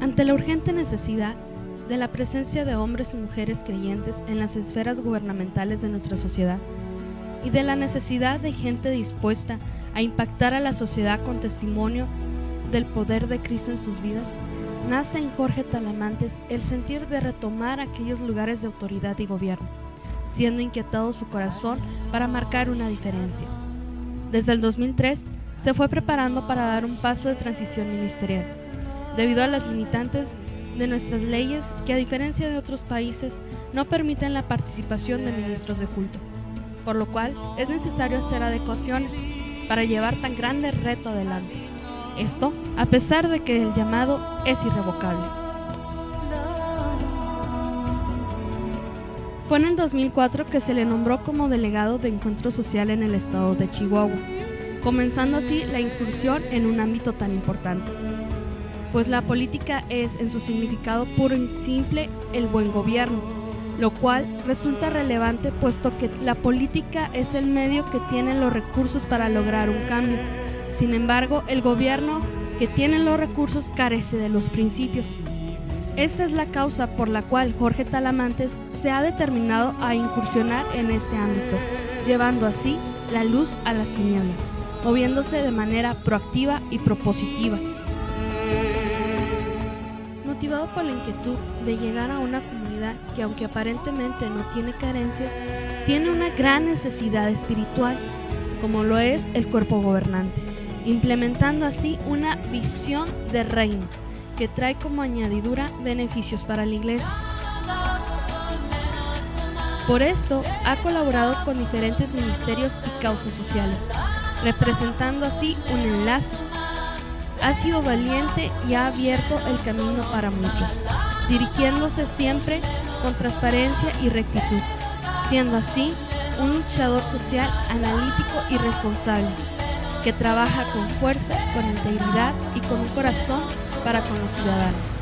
Ante la urgente necesidad de la presencia de hombres y mujeres creyentes en las esferas gubernamentales de nuestra sociedad y de la necesidad de gente dispuesta a impactar a la sociedad con testimonio del poder de Cristo en sus vidas, nace en Jorge Talamantes el sentir de retomar aquellos lugares de autoridad y gobierno, siendo inquietado su corazón para marcar una diferencia. Desde el 2003 se fue preparando para dar un paso de transición ministerial, debido a las limitantes de nuestras leyes que a diferencia de otros países no permiten la participación de ministros de culto, por lo cual es necesario hacer adecuaciones para llevar tan grande reto adelante. Esto a pesar de que el llamado es irrevocable. Fue en el 2004 que se le nombró como delegado de encuentro social en el estado de Chihuahua, comenzando así la incursión en un ámbito tan importante pues la política es en su significado puro y simple el buen gobierno, lo cual resulta relevante puesto que la política es el medio que tiene los recursos para lograr un cambio. Sin embargo, el gobierno que tiene los recursos carece de los principios. Esta es la causa por la cual Jorge Talamantes se ha determinado a incursionar en este ámbito, llevando así la luz a las tinieblas, moviéndose de manera proactiva y propositiva Motivado por la inquietud de llegar a una comunidad que aunque aparentemente no tiene carencias, tiene una gran necesidad espiritual, como lo es el cuerpo gobernante, implementando así una visión de reino que trae como añadidura beneficios para la iglesia. Por esto ha colaborado con diferentes ministerios y causas sociales, representando así un enlace ha sido valiente y ha abierto el camino para muchos, dirigiéndose siempre con transparencia y rectitud, siendo así un luchador social analítico y responsable, que trabaja con fuerza, con integridad y con un corazón para con los ciudadanos.